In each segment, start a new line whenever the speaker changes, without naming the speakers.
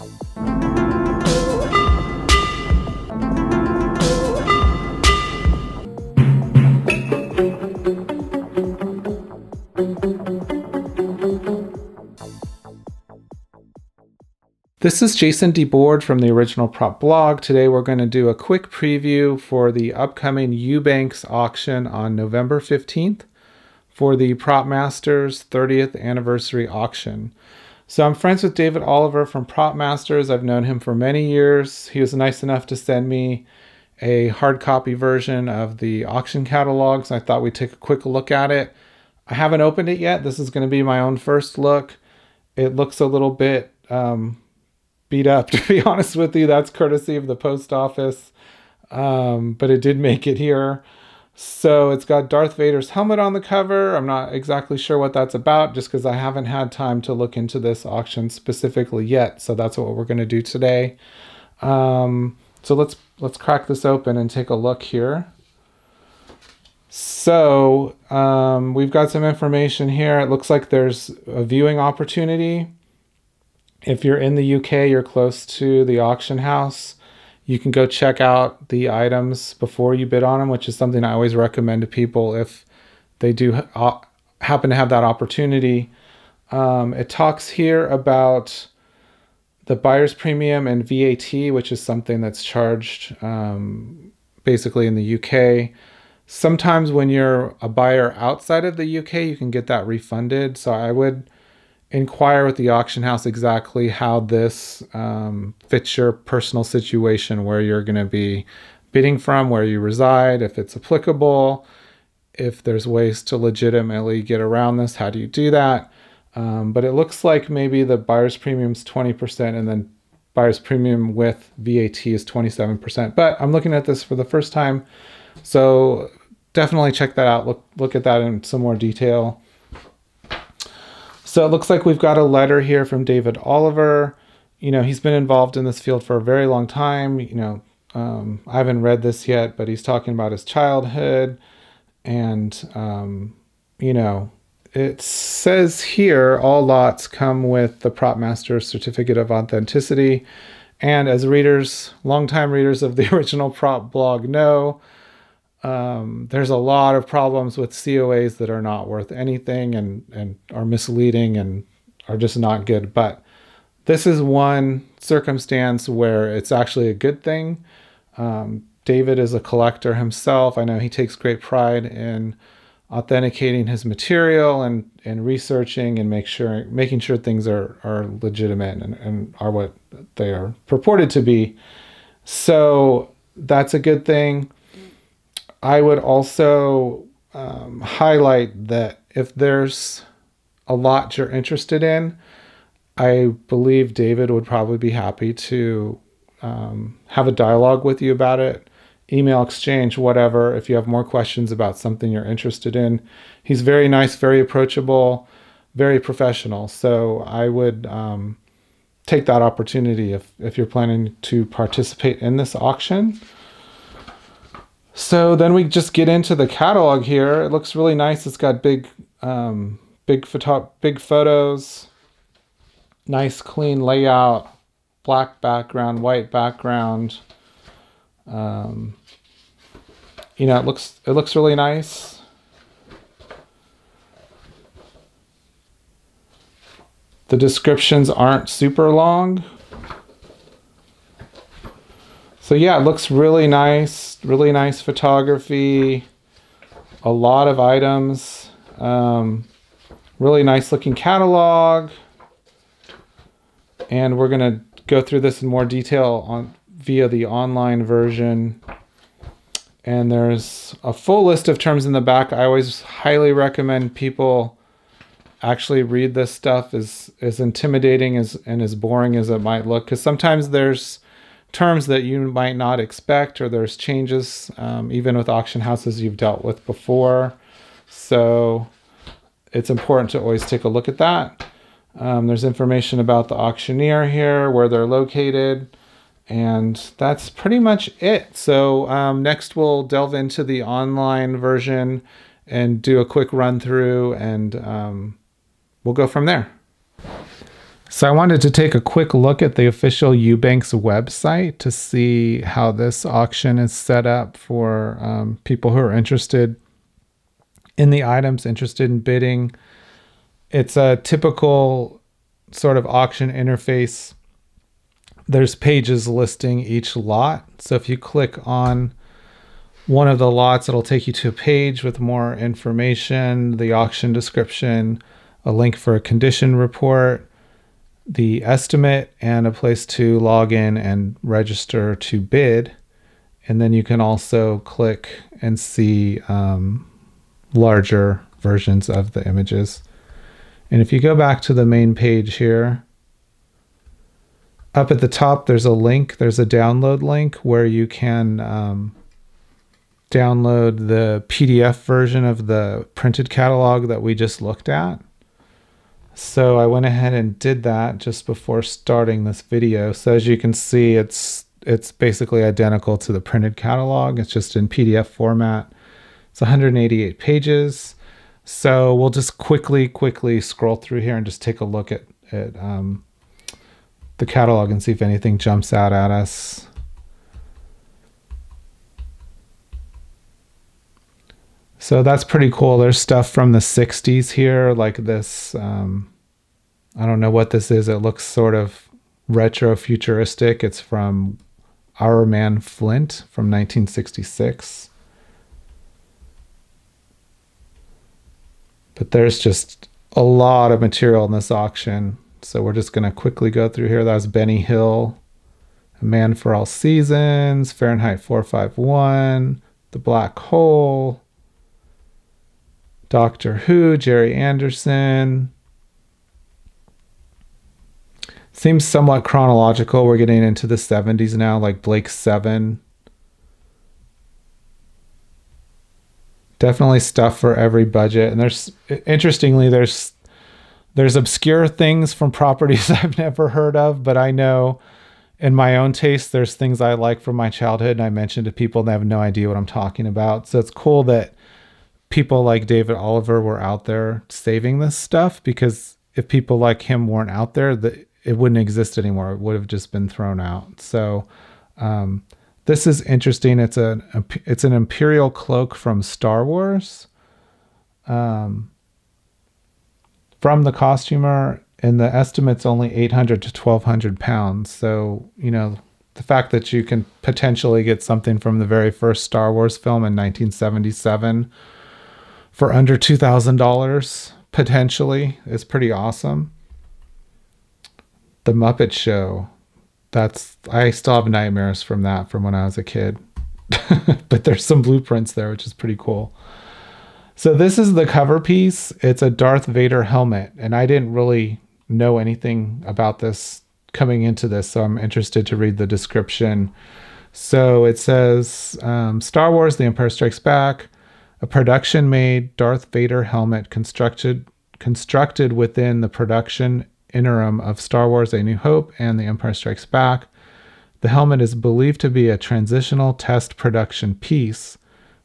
This is Jason DeBoard from the Original Prop blog. Today we're going to do a quick preview for the upcoming Ewbank's auction on November 15th for the Propmasters 30th anniversary auction. So I'm friends with David Oliver from Propmasters. I've known him for many years. He was nice enough to send me a hard copy version of the auction catalogs. I thought we'd take a quick look at it. I haven't opened it yet. This is going to be my own first look. It looks a little bit um, beat up, to be honest with you. That's courtesy of the post office. Um, but it did make it here. So it's got Darth Vader's helmet on the cover. I'm not exactly sure what that's about just because I haven't had time to look into this auction specifically yet. So that's what we're going to do today. Um, so let's let's crack this open and take a look here. So um, we've got some information here. It looks like there's a viewing opportunity if you're in the UK, you're close to the auction house. You can go check out the items before you bid on them, which is something I always recommend to people if they do ha happen to have that opportunity. Um, it talks here about the buyer's premium and VAT, which is something that's charged um, basically in the UK. Sometimes when you're a buyer outside of the UK, you can get that refunded. So I would inquire with the auction house exactly how this um, fits your personal situation where you're going to be bidding from, where you reside, if it's applicable, if there's ways to legitimately get around this, how do you do that? Um, but it looks like maybe the buyer's premium is 20% and then buyer's premium with VAT is 27%. But I'm looking at this for the first time. So definitely check that out. Look, look at that in some more detail. So it looks like we've got a letter here from David Oliver. You know, he's been involved in this field for a very long time. You know, um, I haven't read this yet, but he's talking about his childhood. And, um, you know, it says here all lots come with the prop master certificate of authenticity. And as readers, longtime readers of the original prop blog know, um, there's a lot of problems with COAs that are not worth anything and, and are misleading and are just not good. But this is one circumstance where it's actually a good thing. Um, David is a collector himself. I know he takes great pride in authenticating his material and, and researching and make sure making sure things are, are legitimate and, and are what they are purported to be. So that's a good thing. I would also um, highlight that if there's a lot you're interested in, I believe David would probably be happy to um, have a dialogue with you about it, email exchange, whatever. If you have more questions about something you're interested in, he's very nice, very approachable, very professional. So I would um, take that opportunity if, if you're planning to participate in this auction. So then we just get into the catalog here. It looks really nice. It's got big, um, big photo, big photos, nice clean layout, black background, white background. Um, you know, it looks it looks really nice. The descriptions aren't super long, so yeah, it looks really nice, really nice photography, a lot of items, um, really nice looking catalog. And we're gonna go through this in more detail on via the online version. And there's a full list of terms in the back. I always highly recommend people actually read this stuff as, as intimidating as and as boring as it might look. Because sometimes there's terms that you might not expect, or there's changes um, even with auction houses you've dealt with before. So it's important to always take a look at that. Um, there's information about the auctioneer here, where they're located, and that's pretty much it. So um, next we'll delve into the online version and do a quick run through, and um, we'll go from there. So I wanted to take a quick look at the official Ewbank's website to see how this auction is set up for um, people who are interested in the items, interested in bidding. It's a typical sort of auction interface. There's pages listing each lot. So if you click on one of the lots, it'll take you to a page with more information, the auction description, a link for a condition report, the estimate, and a place to log in and register to bid. And then you can also click and see um, larger versions of the images. And if you go back to the main page here, up at the top, there's a link. There's a download link where you can um, download the PDF version of the printed catalog that we just looked at. So I went ahead and did that just before starting this video. So as you can see, it's it's basically identical to the printed catalog. It's just in PDF format. It's 188 pages. So we'll just quickly, quickly scroll through here and just take a look at, at um, the catalog and see if anything jumps out at us. So that's pretty cool. There's stuff from the 60s here, like this. Um, I don't know what this is. It looks sort of retro futuristic. It's from Our Man Flint from 1966. But there's just a lot of material in this auction. So we're just going to quickly go through here. That was Benny Hill, A Man for All Seasons, Fahrenheit 451, The Black Hole, Doctor Who, Gerry Anderson. Seems somewhat chronological. We're getting into the 70s now, like Blake 7. Definitely stuff for every budget. And there's interestingly, there's there's obscure things from properties I've never heard of, but I know in my own taste, there's things I like from my childhood, and I mention to people and they have no idea what I'm talking about. So it's cool that people like David Oliver were out there saving this stuff because if people like him weren't out there, that it wouldn't exist anymore. It would have just been thrown out. So um, this is interesting. It's a it's an imperial cloak from Star Wars. Um, from the costumer, and the estimate's only 800 to 1200 pounds. So you know the fact that you can potentially get something from the very first Star Wars film in 1977 for under $2,000 potentially is pretty awesome. The Muppet Show. That's I still have nightmares from that from when I was a kid. but there's some blueprints there which is pretty cool. So this is the cover piece. It's a Darth Vader helmet and I didn't really know anything about this coming into this, so I'm interested to read the description. So it says um, Star Wars The Empire Strikes Back a production made Darth Vader helmet constructed constructed within the production interim of Star Wars A New Hope and The Empire Strikes Back. The helmet is believed to be a transitional test production piece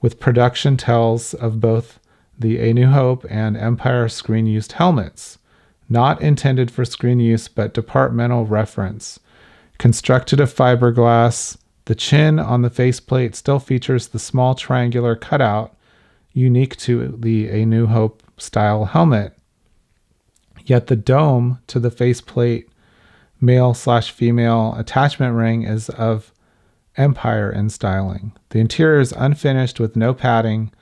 with production tells of both the A New Hope and Empire screen used helmets, not intended for screen use but departmental reference. Constructed of fiberglass, the chin on the faceplate still features the small triangular cutout unique to the A New Hope style helmet. Yet the dome to the faceplate male slash female attachment ring is of Empire in styling. The interior is unfinished with no padding.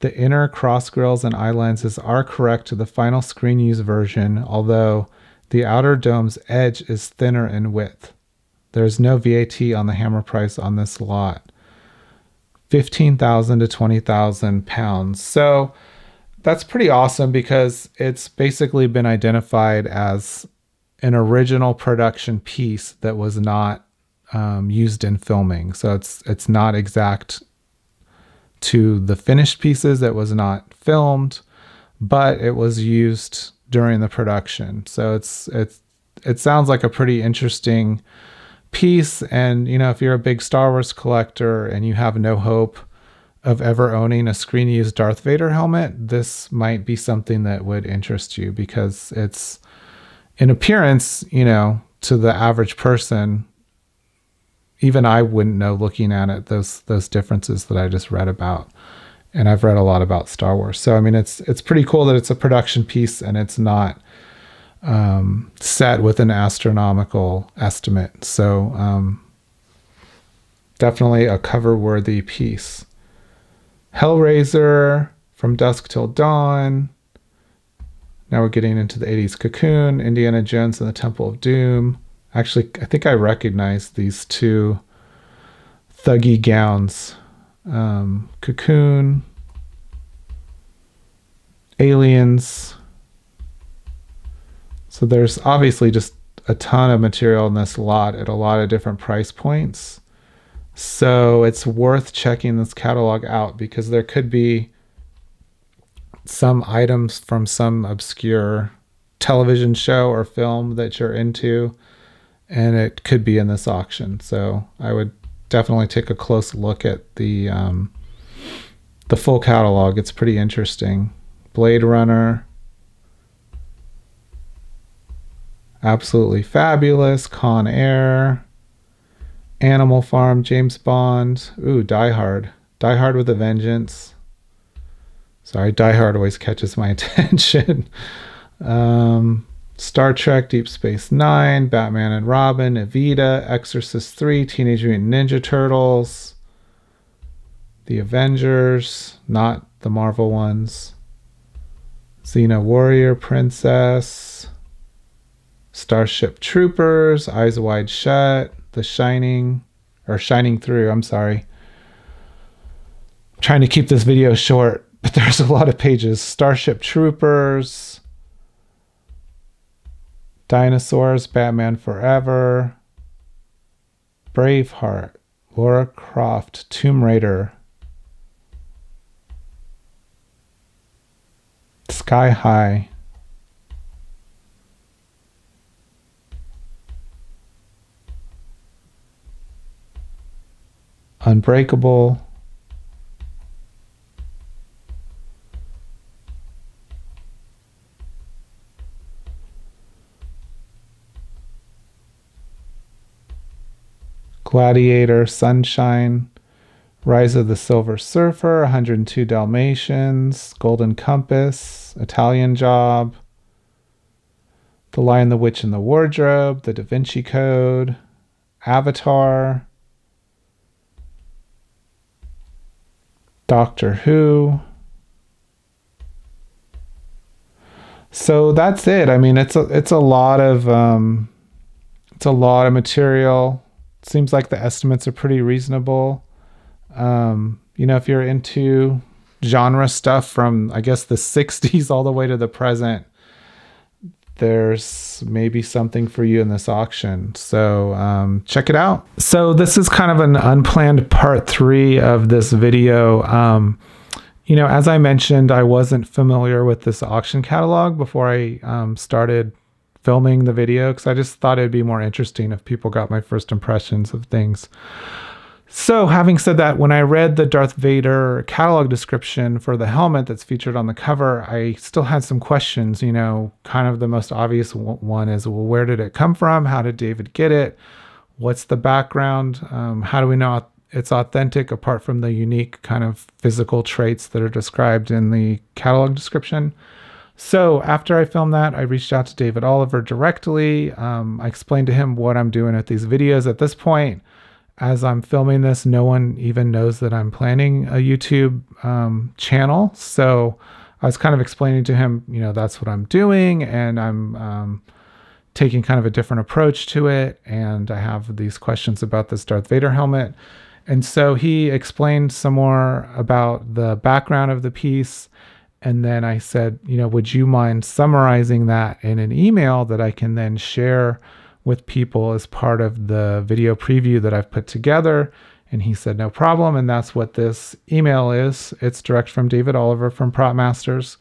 The inner cross grills and eye lenses are correct to the final screen use version, although the outer dome's edge is thinner in width. There is no VAT on the hammer price on this lot. 15,000 to 20,000 pounds. So that's pretty awesome because it's basically been identified as an original production piece that was not um, used in filming. So it's it's not exact to the finished pieces. It was not filmed, but it was used during the production. So it's it's it sounds like a pretty interesting piece. And, you know, if you're a big Star Wars collector and you have no hope of ever owning a screen used Darth Vader helmet, this might be something that would interest you because it's in appearance, you know, to the average person, even I wouldn't know looking at it those those differences that I just read about. And I've read a lot about Star Wars. So I mean it's it's pretty cool that it's a production piece and it's not um, set with an astronomical estimate. So um, definitely a cover worthy piece. Hellraiser, From Dusk Till Dawn. Now we're getting into the 80s Cocoon, Indiana Jones and the Temple of Doom. Actually, I think I recognize these two Thuggee gowns. Um, Cocoon, Aliens. So there's obviously just a ton of material in this lot at a lot of different price points. So it's worth checking this catalog out because there could be some items from some obscure television show or film that you're into, and it could be in this auction. So I would definitely take a close look at the um, the full catalog. It's pretty interesting. Blade Runner, absolutely fabulous. Con Air, Animal Farm, James Bond. Ooh, Die Hard. Die Hard with a Vengeance. Sorry, Die Hard always catches my attention. um, Star Trek, Deep Space Nine, Batman and Robin, Evita, Exorcist 3, Teenage Mutant Ninja Turtles, The Avengers, not the Marvel ones, Xena Warrior Princess, Starship Troopers, Eyes Wide Shut, the Shining, or Shining Through, I'm sorry. I'm trying to keep this video short, but there's a lot of pages. Starship Troopers, Dinosaurs, Batman Forever, Braveheart, Laura Croft, Tomb Raider, Sky High, Unbreakable. Gladiator, Sunshine, Rise of the Silver Surfer, 102 Dalmatians, Golden Compass, Italian Job, The Lion, the Witch, and the Wardrobe, The Da Vinci Code, Avatar, Doctor Who. So that's it. I mean, it's a it's a lot of um, it's a lot of material. seems like the estimates are pretty reasonable. Um, you know, if you're into genre stuff from I guess the 60s all the way to the present, there's maybe something for you in this auction. So um, check it out. So this is kind of an unplanned part three of this video. Um, you know, as I mentioned, I wasn't familiar with this auction catalog before I um, started filming the video because I just thought it'd be more interesting if people got my first impressions of things. So, having said that, when I read the Darth Vader catalog description for the helmet that's featured on the cover, I still had some questions. You know, kind of the most obvious one is well, where did it come from? How did David get it? What's the background? Um, how do we know it's authentic apart from the unique kind of physical traits that are described in the catalog description? So, after I filmed that, I reached out to David Oliver directly. Um, I explained to him what I'm doing with these videos at this point as I'm filming this, no one even knows that I'm planning a YouTube um, channel. So I was kind of explaining to him, you know, that's what I'm doing, and I'm um, taking kind of a different approach to it. And I have these questions about this Darth Vader helmet. And so he explained some more about the background of the piece. And then I said, you know, would you mind summarizing that in an email that I can then share? With people as part of the video preview that I've put together. And he said, no problem. And that's what this email is. It's direct from David Oliver from Propmasters.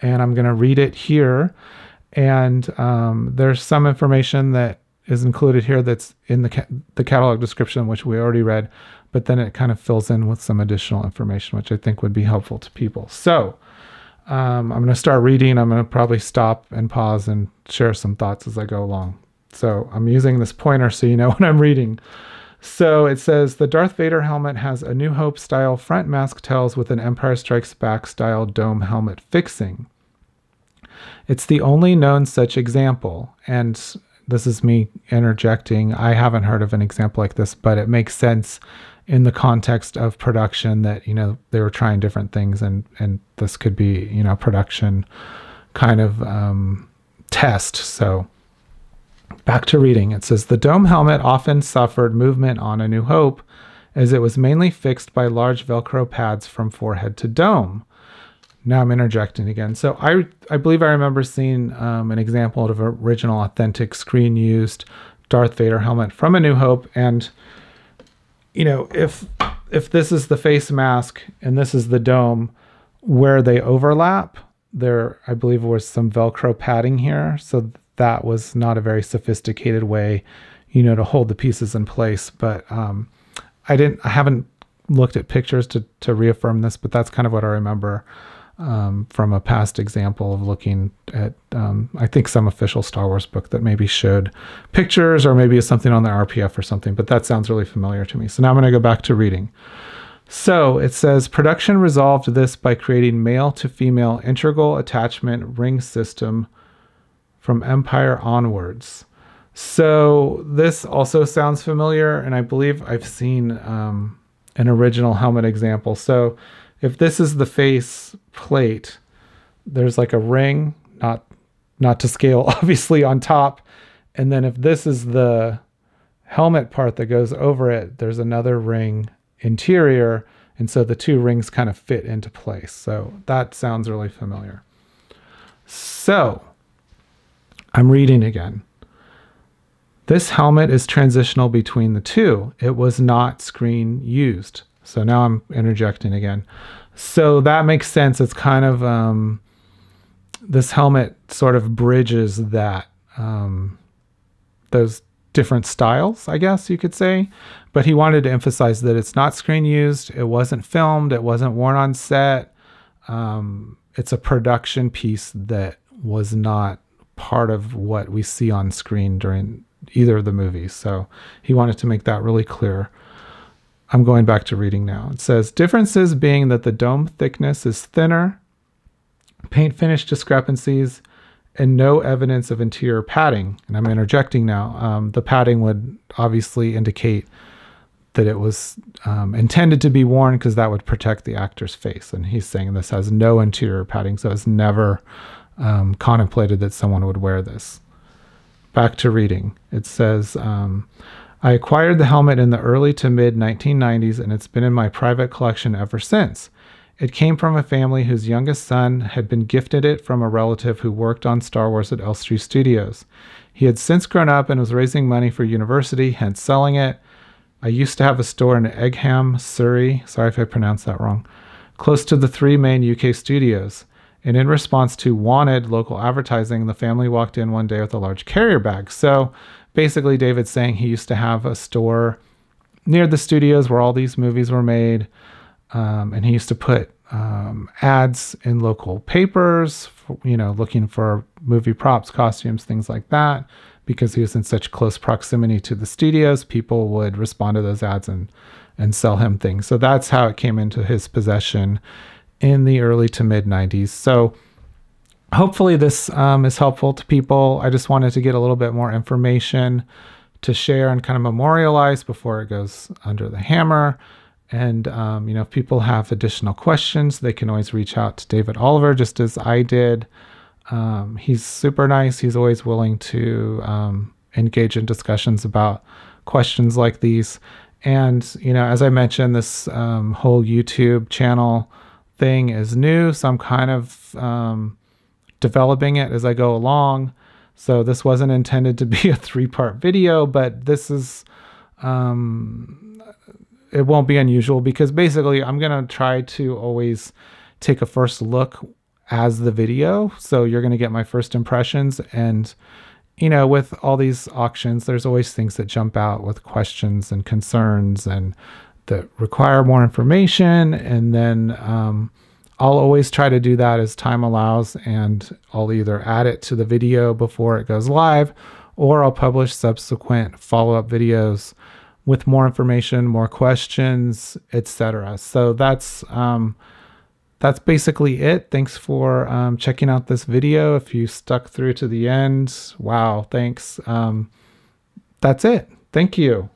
And I'm going to read it here. And um, there's some information that is included here that's in the, ca- the catalog description, which we already read. But then it kind of fills in with some additional information, which I think would be helpful to people. So, Um, I'm going to start reading. I'm going to probably stop and pause and share some thoughts as I go along. So I'm using this pointer so you know what I'm reading. So it says the Darth Vader helmet has a New Hope style front mask tails with an Empire Strikes Back style dome helmet fixing. It's the only known such example. And this is me interjecting. I haven't heard of an example like this, but it makes sense in the context of production that, you know, they were trying different things and, and this could be, you know, production kind of um, test. So back to reading. It says the dome helmet often suffered movement on A New Hope as it was mainly fixed by large Velcro pads from forehead to dome now I'm interjecting again. So I I believe I remember seeing um, an example of original authentic screen used Darth Vader helmet from A New Hope, and you know if if this is the face mask and this is the dome, where they overlap, there I believe was some Velcro padding here, so that was not a very sophisticated way, you know, to hold the pieces in place. But um, I didn't I haven't looked at pictures to to reaffirm this, but that's kind of what I remember um, from a past example of looking at, um, I think, some official Star Wars book that maybe showed pictures or maybe something on the RPF or something, but that sounds really familiar to me. So now I'm going to go back to reading. So it says production resolved this by creating male to female integral attachment ring system from Empire onwards. So this also sounds familiar, and I believe I've seen um, an original helmet example. So if this is the face plate, there's like a ring, not not to scale, obviously on top. And then if this is the helmet part that goes over it, there's another ring interior. And so the two rings kind of fit into place. So that sounds really familiar. So I'm reading again. This helmet is transitional between the two. It was not screen used. So now I'm interjecting again. So that makes sense. It's kind of um, this helmet sort of bridges that um, those different styles, I guess you could say. But he wanted to emphasize that it's not screen used, it wasn't filmed, it wasn't worn on set. Um, it's a production piece that was not part of what we see on screen during either of the movies. So he wanted to make that really clear. I'm going back to reading now. It says differences being that the dome thickness is thinner, paint finish discrepancies, and no evidence of interior padding. And I'm interjecting now. Um, the padding would obviously indicate that it was um, intended to be worn because that would protect the actor's face. And he's saying this has no interior padding, so it's never um, contemplated that someone would wear this. Back to reading. It says, um, I acquired the helmet in the early to mid 1990s and it's been in my private collection ever since. It came from a family whose youngest son had been gifted it from a relative who worked on Star Wars at Elstree Studios. He had since grown up and was raising money for university, hence selling it. I used to have a store in Egham, Surrey, sorry if I pronounced that wrong, close to the three main UK studios. And in response to wanted local advertising, the family walked in one day with a large carrier bag. So basically David's saying he used to have a store near the studios where all these movies were made, um, and he used to put um, ads in local papers, for, you know, looking for movie props, costumes, things like that. Because he was in such close proximity to the studios, people would respond to those ads and and sell him things. So that's how it came into his possession in the early to mid 90s. So hopefully this um, is helpful to people. I just wanted to get a little bit more information to share and kind of memorialize before it goes under the hammer. And, um, you know, if people have additional questions, they can always reach out to David Oliver, just as I did. Um, he's super nice. He's always willing to um, engage in discussions about questions like these. And, you know, as I mentioned, this um, whole YouTube channel thing is new. So I'm kind of, um, developing it as I go along. So this wasn't intended to be a three part video, but this is, um, it won't be unusual because basically I'm to try to always take a first look as the video. So you're to get my first impressions. And, you know, with all these auctions, there's always things that jump out with questions and concerns and that require more information. And then, um, I'll always try to do that as time allows, and I'll either add it to the video before it goes live, or I'll publish subsequent follow up videos with more information, more questions, etc. So that's um, that's basically it. Thanks for um, checking out this video. If you stuck through to the end, wow, thanks. Um, that's it. Thank you.